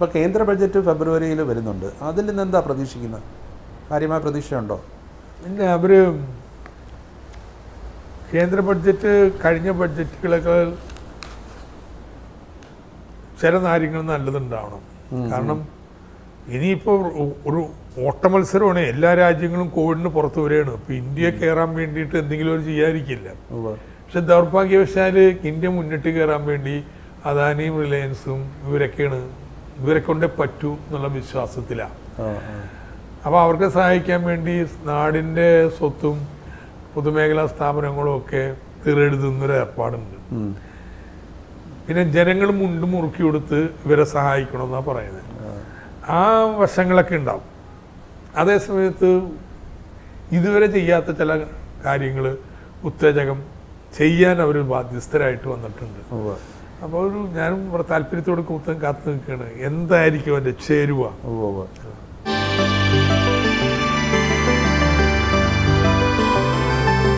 ഇപ്പോൾ കേന്ദ്ര ബഡ്ജറ്റ് ഫെബ്രുവരിയിൽ വരുന്നുണ്ട്. അതിൽ നിന്ന് എന്താ പ്രതീക്ഷിക്കുന്നത്? കാര്യമായ പ്രതീക്ഷയുണ്ടോ? പിന്നെ അവർ കേന്ദ്ര ബഡ്ജറ്റ് കഴിഞ്ഞ ബഡ്ജറ്റുകളൊക്കെ ചില കാര്യങ്ങൾ നല്ലതുണ്ടാവണം. കാരണം ഇനിയിപ്പോൾ ഒരു ഓട്ടമത്സരമാണ്. എല്ലാ രാജ്യങ്ങളും കോവിഡിന് പുറത്ത് വരികയാണ്. ഇപ്പോൾ ഇന്ത്യ കയറാൻ വേണ്ടിയിട്ട് എന്തെങ്കിലും ഒരു ചെയ്യാതിരിക്കില്ല. പക്ഷെ ദൗർഭാഗ്യവശാൽ ഇന്ത്യ മുന്നിട്ട് കയറാൻ വേണ്ടി അദാനിയും റിലയൻസും ഇവരൊക്കെയാണ് ഇവരെ കൊണ്ടേ പറ്റൂ എന്നുള്ള വിശ്വാസത്തിലാണ്. അപ്പോൾ അവർക്ക് സഹായിക്കാൻ വേണ്ടി നാടിന്റെ സ്വത്തും പൊതുമേഖലാ സ്ഥാപനങ്ങളും ഒക്കെ തീരെഴുതുന്നൊരു ഏർപ്പാടുണ്ട്. പിന്നെ ജനങ്ങൾ മുണ്ട് മുറുക്കി കൊടുത്ത് ഇവരെ സഹായിക്കണമെന്നാണ് പറയുന്നത് ആ വശങ്ങളൊക്കെ ഉണ്ടാവും അതേ സമയത്ത് ഇതുവരെ ചെയ്യാത്ത ചില കാര്യങ്ങൾ ഉത്തേജകം ചെയ്യാൻ അവർ ബാധ്യസ്ഥരായിട്ട് വന്നിട്ടുണ്ട്. അപ്പോൾ ഒരു ഞാനും താല്പര്യത്തോട് കൂത്തം കാത്തു നിൽക്കുകയാണ് എന്തായിരിക്കും അവന്റെ ചേരുവ.